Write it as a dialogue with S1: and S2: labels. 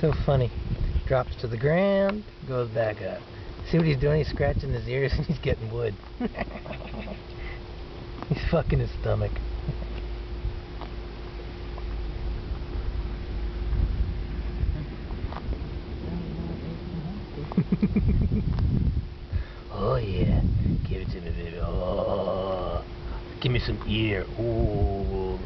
S1: So funny. Drops to the ground, goes back up. See what he's doing? He's scratching his ears and he's getting wood. he's fucking his stomach. oh yeah. Give it to me, baby. Oh. Give me some ear. Ooh.